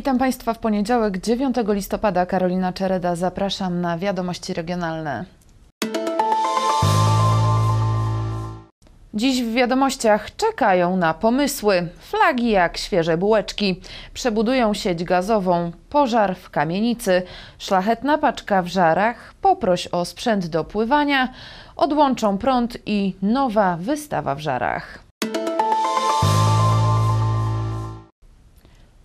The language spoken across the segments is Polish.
Witam Państwa w poniedziałek 9 listopada. Karolina Czereda, zapraszam na wiadomości regionalne. Dziś w wiadomościach czekają na pomysły. Flagi jak świeże bułeczki. Przebudują sieć gazową. Pożar w kamienicy. Szlachetna paczka w żarach. Poproś o sprzęt do pływania. Odłączą prąd i nowa wystawa w żarach.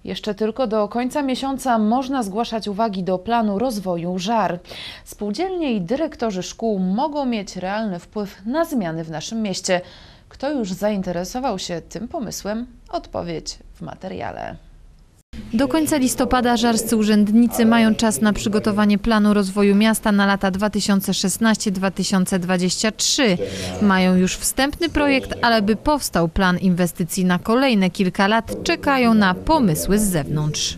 Jeszcze tylko do końca miesiąca można zgłaszać uwagi do planu rozwoju żar. Spółdzielnie i dyrektorzy szkół mogą mieć realny wpływ na zmiany w naszym mieście. Kto już zainteresował się tym pomysłem? Odpowiedź w materiale. Do końca listopada żarscy urzędnicy mają czas na przygotowanie planu rozwoju miasta na lata 2016-2023. Mają już wstępny projekt, ale by powstał plan inwestycji na kolejne kilka lat, czekają na pomysły z zewnątrz.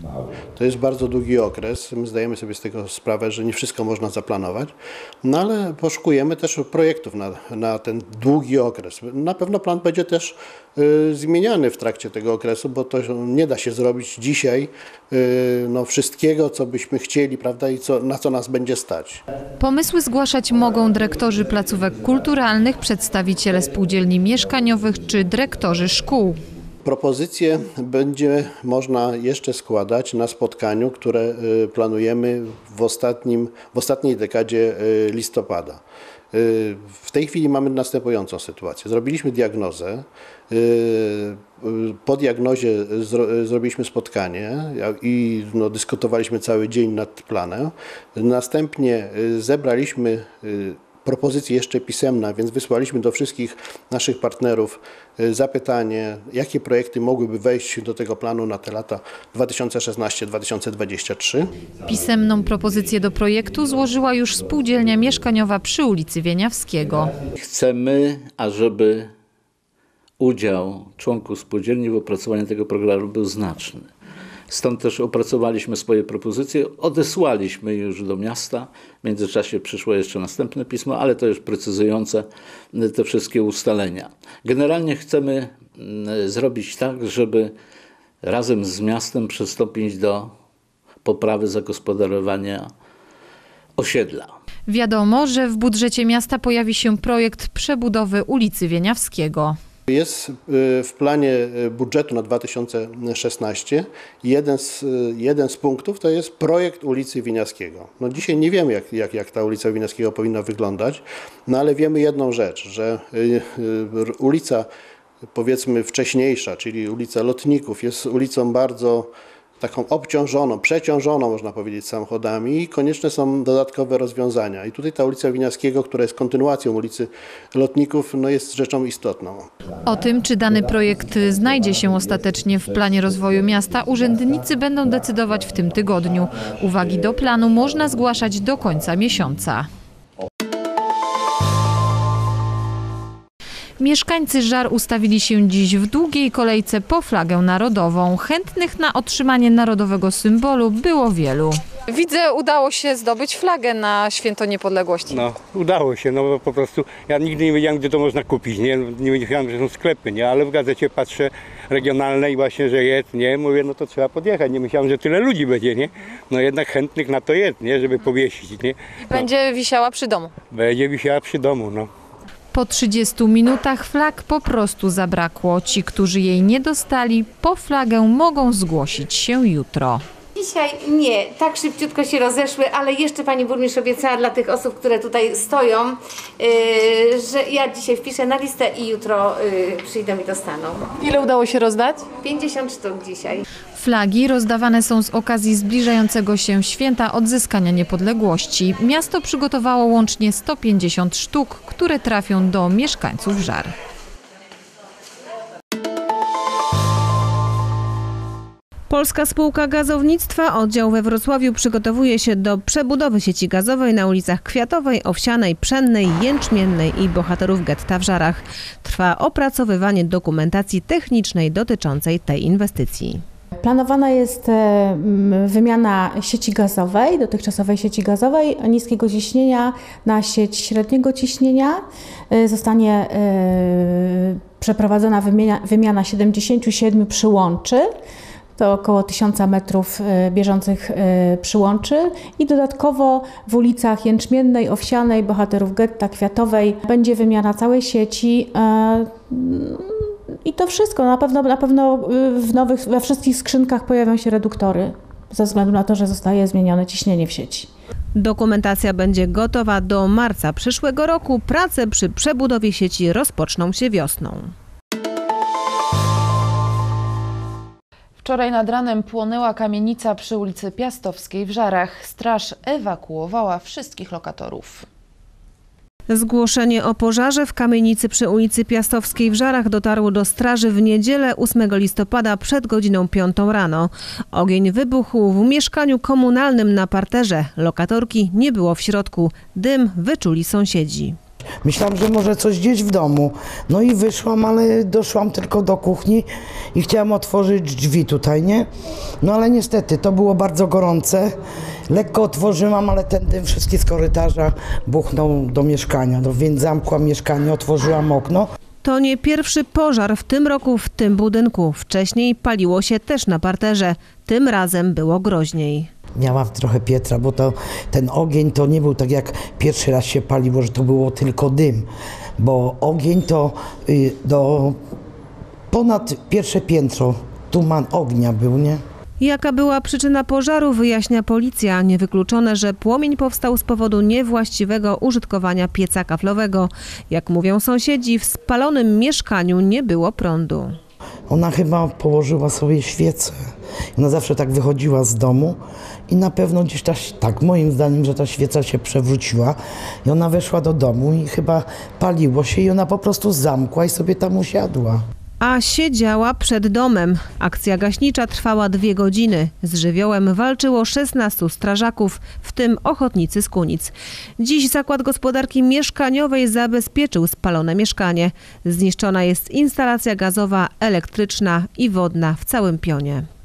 To jest bardzo długi okres. My zdajemy sobie z tego sprawę, że nie wszystko można zaplanować, no ale poszukujemy też projektów na, na ten długi okres. Na pewno plan będzie też y, zmieniany w trakcie tego okresu, bo to nie da się zrobić dzisiaj y, no, wszystkiego, co byśmy chcieli, prawda, i co, na co nas będzie stać. Pomysły zgłaszać mogą dyrektorzy placówek kulturalnych, przedstawiciele spółdzielni mieszkaniowych czy dyrektorzy szkół. Propozycje będzie można jeszcze składać na spotkaniu, które y, planujemy w, ostatnim, w ostatniej dekadzie y, listopada. Y, w tej chwili mamy następującą sytuację. Zrobiliśmy diagnozę. Po diagnozie zro, zrobiliśmy spotkanie i no, dyskutowaliśmy cały dzień nad planem. Następnie zebraliśmy propozycja jeszcze pisemna, więc wysłaliśmy do wszystkich naszych partnerów y, zapytanie, jakie projekty mogłyby wejść do tego planu na te lata 2016-2023. Pisemną propozycję do projektu złożyła już spółdzielnia mieszkaniowa przy ulicy Wieniawskiego. Chcemy, ażeby udział członków spółdzielni w opracowaniu tego programu był znaczny. Stąd też opracowaliśmy swoje propozycje, odesłaliśmy już do miasta. W międzyczasie przyszło jeszcze następne pismo, ale to już precyzujące te wszystkie ustalenia. Generalnie chcemy mm, zrobić tak, żeby razem z miastem przystąpić do poprawy zagospodarowania osiedla. Wiadomo, że w budżecie miasta pojawi się projekt przebudowy ulicy Wieniawskiego. Jest y, w planie y, budżetu na 2016 jeden z, y, jeden z punktów to jest projekt ulicy Winiarskiego. No dzisiaj nie wiemy, jak, jak, jak ta ulica Winiarskiego powinna wyglądać, no ale wiemy jedną rzecz, że ulica powiedzmy wcześniejsza, czyli ulica Lotników jest ulicą bardzo taką obciążoną, przeciążoną można powiedzieć samochodami i konieczne są dodatkowe rozwiązania. I tutaj ta ulica Winiarskiego, która jest kontynuacją ulicy Lotników, no jest rzeczą istotną. O tym, czy dany projekt znajdzie się ostatecznie w planie rozwoju miasta, urzędnicy będą decydować w tym tygodniu. Uwagi do planu można zgłaszać do końca miesiąca. Mieszkańcy Żar ustawili się dziś w długiej kolejce po flagę narodową. Chętnych na otrzymanie narodowego symbolu było wielu. Widzę, udało się zdobyć flagę na Święto Niepodległości. No, udało się, no bo po prostu ja nigdy nie wiedziałem, gdzie to można kupić, nie? Nie wiedziałem, że są sklepy, nie? Ale w gazecie patrzę regionalnej właśnie, że jest, nie? Mówię, no to trzeba podjechać, nie myślałem, że tyle ludzi będzie, nie? No jednak chętnych na to jest, nie? Żeby powiesić, nie? I będzie wisiała przy domu. Będzie wisiała przy domu, no. Po 30 minutach flag po prostu zabrakło. Ci, którzy jej nie dostali, po flagę mogą zgłosić się jutro. Dzisiaj nie, tak szybciutko się rozeszły, ale jeszcze pani burmistrz obiecała dla tych osób, które tutaj stoją, yy, że ja dzisiaj wpiszę na listę i jutro yy, przyjdą i dostaną. Ile udało się rozdać? 50 sztuk dzisiaj. Flagi rozdawane są z okazji zbliżającego się święta odzyskania niepodległości. Miasto przygotowało łącznie 150 sztuk, które trafią do mieszkańców Żar. Polska Spółka Gazownictwa, oddział we Wrocławiu przygotowuje się do przebudowy sieci gazowej na ulicach Kwiatowej, Owsianej, Pszennej, Jęczmiennej i Bohaterów Getta w Żarach. Trwa opracowywanie dokumentacji technicznej dotyczącej tej inwestycji. Planowana jest e, wymiana sieci gazowej, dotychczasowej sieci gazowej niskiego ciśnienia na sieć średniego ciśnienia. E, zostanie e, przeprowadzona wymiana, wymiana 77 przyłączy to około 1000 metrów e, bieżących e, przyłączy i dodatkowo w ulicach Jęczmiennej, Owsianej, Bohaterów Getta, Kwiatowej będzie wymiana całej sieci. e, I to wszystko. Na pewno, na pewno w nowych, we wszystkich skrzynkach pojawią się reduktory, ze względu na to, że zostaje zmienione ciśnienie w sieci. Dokumentacja będzie gotowa do marca przyszłego roku. Prace przy przebudowie sieci rozpoczną się wiosną. Wczoraj nad ranem płonęła kamienica przy ulicy Piastowskiej w Żarach. Straż ewakuowała wszystkich lokatorów. Zgłoszenie o pożarze w kamienicy przy ulicy Piastowskiej w Żarach dotarło do straży w niedzielę 8 listopada przed godziną 5 rano. Ogień wybuchł w mieszkaniu komunalnym na parterze. Lokatorki nie było w środku. Dym wyczuli sąsiedzi. Myślałam, że może coś gdzieś w domu. No i wyszłam, ale doszłam tylko do kuchni i chciałam otworzyć drzwi tutaj, nie? No ale niestety to było bardzo gorące. Lekko otworzyłam, ale ten dym wszystkie z korytarza buchnął do mieszkania. No, więc zamkłam mieszkanie, otworzyłam okno. To nie pierwszy pożar w tym roku w tym budynku. Wcześniej paliło się też na parterze. Tym razem było groźniej. Miałam trochę pietra, bo to, ten ogień to nie był tak jak pierwszy raz się paliło, że to było tylko dym. Bo ogień to y, do ponad pierwsze piętro, tuman ognia był, nie? Jaka była przyczyna pożaru, wyjaśnia policja. Niewykluczone, że płomień powstał z powodu niewłaściwego użytkowania pieca kaflowego. Jak mówią sąsiedzi, w spalonym mieszkaniu nie było prądu. Ona chyba położyła sobie świecę. Ona zawsze tak wychodziła z domu i na pewno gdzieś ta, tak moim zdaniem, że ta świeca się przewróciła i ona weszła do domu i chyba paliło się i ona po prostu zamkła i sobie tam usiadła. A siedziała przed domem. Akcja gaśnicza trwała dwie godziny. Z żywiołem walczyło 16 strażaków, w tym ochotnicy z Kunic. Dziś Zakład Gospodarki Mieszkaniowej zabezpieczył spalone mieszkanie. Zniszczona jest instalacja gazowa, elektryczna i wodna w całym pionie.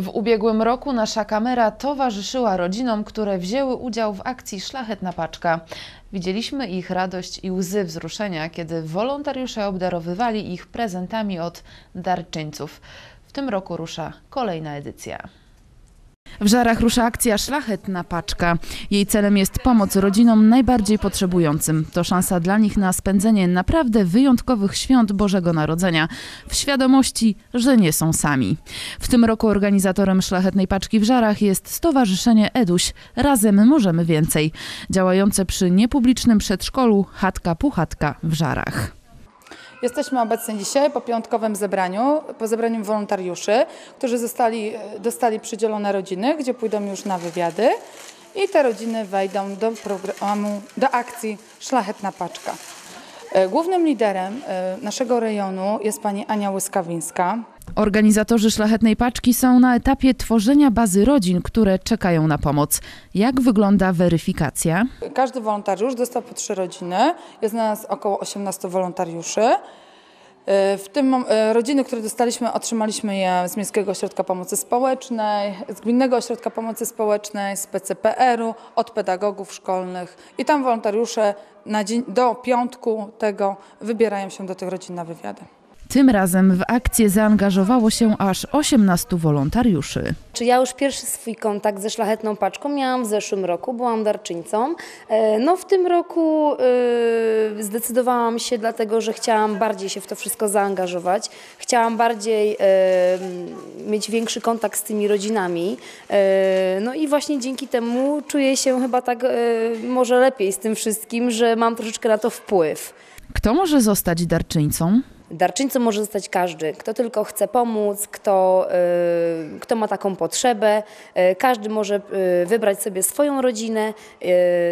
W ubiegłym roku nasza kamera towarzyszyła rodzinom, które wzięły udział w akcji Szlachetna Paczka. Widzieliśmy ich radość i łzy wzruszenia, kiedy wolontariusze obdarowywali ich prezentami od darczyńców. W tym roku rusza kolejna edycja. W Żarach rusza akcja Szlachetna Paczka. Jej celem jest pomoc rodzinom najbardziej potrzebującym. To szansa dla nich na spędzenie naprawdę wyjątkowych świąt Bożego Narodzenia, w świadomości, że nie są sami. W tym roku organizatorem Szlachetnej Paczki w Żarach jest Stowarzyszenie Eduś. Razem możemy więcej. Działające przy niepublicznym przedszkolu Chatka Puchatka w Żarach. Jesteśmy obecni dzisiaj po piątkowym zebraniu, po zebraniu wolontariuszy, którzy zostali, dostali przydzielone rodziny, gdzie pójdą już na wywiady i te rodziny wejdą do programu, do akcji Szlachetna Paczka. E, Głównym liderem e, naszego rejonu jest pani Ania Łyskawińska. Organizatorzy Szlachetnej Paczki są na etapie tworzenia bazy rodzin, które czekają na pomoc. Jak wygląda weryfikacja? Każdy wolontariusz dostał po trzy rodziny. Jest nas około 18 wolontariuszy. E, W tym e, rodziny, które dostaliśmy, otrzymaliśmy je z Miejskiego Ośrodka Pomocy Społecznej, z Gminnego Ośrodka Pomocy Społecznej, z PCPR-u, od pedagogów szkolnych. I tam wolontariusze na dzień, do piątku tego wybierają się do tych rodzin na wywiady. Tym razem w akcję zaangażowało się aż 18 wolontariuszy. Czy ja już pierwszy swój kontakt ze szlachetną paczką miałam w zeszłym roku, byłam darczyńcą. E, No w tym roku e, zdecydowałam się dlatego, że chciałam bardziej się w to wszystko zaangażować. Chciałam bardziej e, mieć większy kontakt z tymi rodzinami. E, No i właśnie dzięki temu czuję się chyba tak może lepiej z tym wszystkim, że mam troszeczkę na to wpływ. Kto może zostać darczyńcą? Darczyńcą może zostać każdy, kto tylko chce pomóc, kto, y, kto ma taką potrzebę. Y, każdy może y, wybrać sobie swoją rodzinę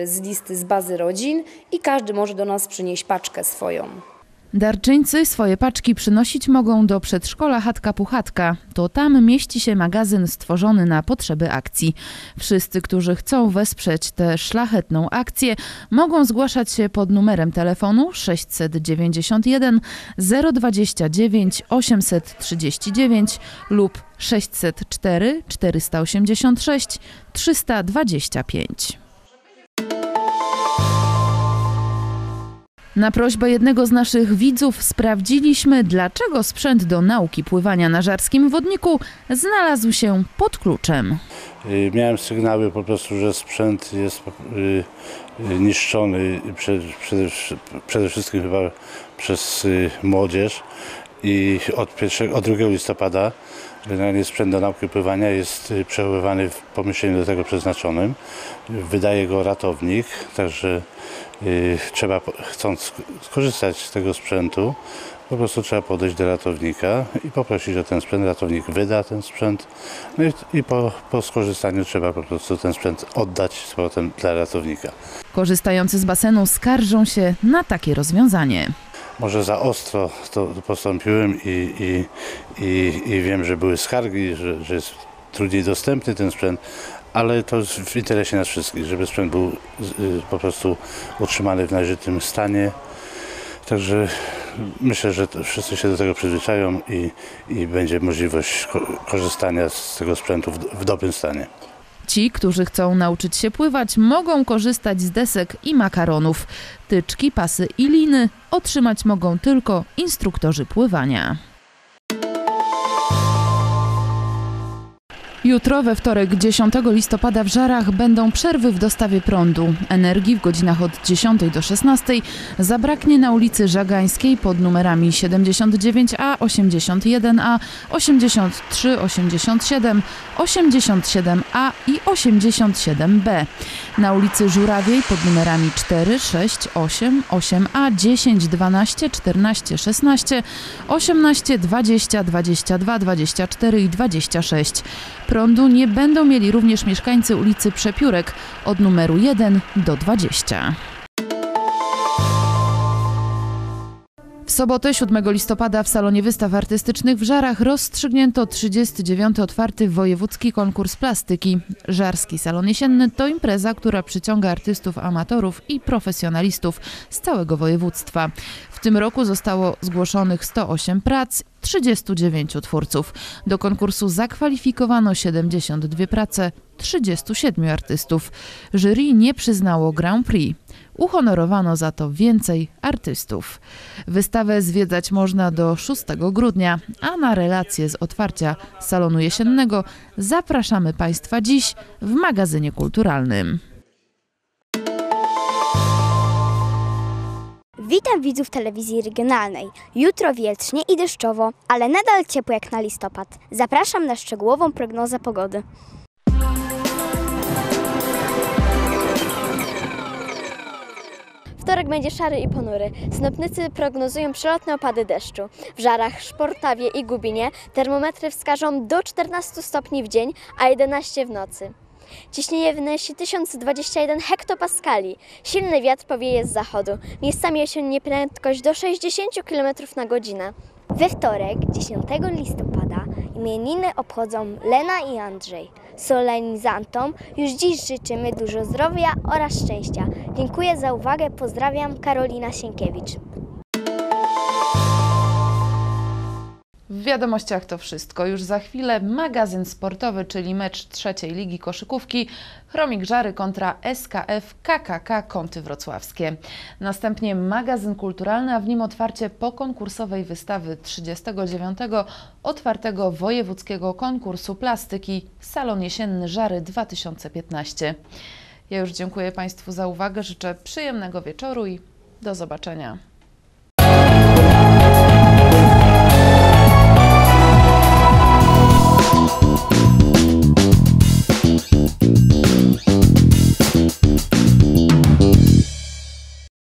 z listy, z bazy rodzin i każdy może do nas przynieść paczkę swoją. Darczyńcy swoje paczki przynosić mogą do przedszkola Chatka Puchatka. To tam mieści się magazyn stworzony na potrzeby akcji. Wszyscy, którzy chcą wesprzeć tę szlachetną akcję, mogą zgłaszać się pod numerem telefonu 691 029 839 lub 604 486 325. Na prośbę jednego z naszych widzów sprawdziliśmy, dlaczego sprzęt do nauki pływania na żarskim wodniku znalazł się pod kluczem. Y, Miałem sygnały po prostu, że sprzęt jest y, y, niszczony przede, przede, przede wszystkim chyba przez młodzież i od, 1, od 2 listopada generalnie sprzęt do nauki pływania jest y, przechowywany w pomieszczeniu do tego przeznaczonym. Wydaje go ratownik, także y, trzeba, chcąc sk- skorzystać z tego sprzętu, po prostu trzeba podejść do ratownika i poprosić o ten sprzęt. Ratownik wyda ten sprzęt no i, i po, po skorzystaniu trzeba po prostu ten sprzęt oddać z dla ratownika. Korzystający z basenu skarżą się na takie rozwiązanie. Może za ostro to postąpiłem i, i, i, i wiem, że były skargi, że, że jest trudniej dostępny ten sprzęt, ale to jest w interesie nas wszystkich, żeby sprzęt był y, po prostu utrzymany w należytym stanie. Także myślę, że wszyscy się do tego przyzwyczają i, i będzie możliwość ko- korzystania z tego sprzętu w, w dobrym stanie. Ci, którzy chcą nauczyć się pływać, mogą korzystać z desek i makaronów. Tyczki, pasy i liny otrzymać mogą tylko instruktorzy pływania. Jutro, we wtorek 10 listopada w Żarach będą przerwy w dostawie prądu. Energii w godzinach od 10 do 16 zabraknie na ulicy Żagańskiej pod numerami 79A, 81A, 83, 87, 87A i 87B. Na ulicy Żurawiej pod numerami 4, 6, 8, 8A, 10, 12, 14, 16, 18, 20, 22, 24 i 26. Prądu nie będą mieli również mieszkańcy ulicy Przepiórek od numeru 1 do 20. sobotę 7 listopada w salonie wystaw artystycznych w Żarach rozstrzygnięto 39. otwarty wojewódzki konkurs plastyki. Żarski Salon Jesienny to impreza, która przyciąga artystów, amatorów i profesjonalistów z całego województwa. W tym roku zostało zgłoszonych 108 prac, 39 twórców. Do konkursu zakwalifikowano 72 prace, 37 artystów. Jury nie przyznało Grand Prix. Uhonorowano za to więcej artystów. Wystawę zwiedzać można do 6 grudnia, a na relacje z otwarcia salonu jesiennego zapraszamy Państwa dziś w magazynie kulturalnym. Witam widzów telewizji regionalnej. Jutro wietrznie i deszczowo, ale nadal ciepło jak na listopad. Zapraszam na szczegółową prognozę pogody. Wtorek będzie szary i ponury. Synoptycy prognozują przelotne opady deszczu. W Żarach, Szportawie i Gubinie termometry wskażą do 14 stopni w dzień, a 11 w nocy. Ciśnienie wynosi 1021 hektopaskali. Silny wiatr powieje z zachodu. Miejscami osiągnie prędkość do 60 km na godzinę. We wtorek, 10 listopada, imieniny obchodzą Lena i Andrzej. Solenizantom już dziś życzymy dużo zdrowia oraz szczęścia. Dziękuję za uwagę, pozdrawiam Karolina Sienkiewicz. W wiadomościach to wszystko. Już za chwilę magazyn sportowy, czyli mecz trzeciej ligi koszykówki Chromik Żary kontra SKF KKK Kąty Wrocławskie. Następnie magazyn kulturalny, a w nim otwarcie pokonkursowej wystawy 39. otwartego wojewódzkiego konkursu plastyki Salon Jesienny Żary 2015. Ja już dziękuję Państwu za uwagę, życzę przyjemnego wieczoru i do zobaczenia.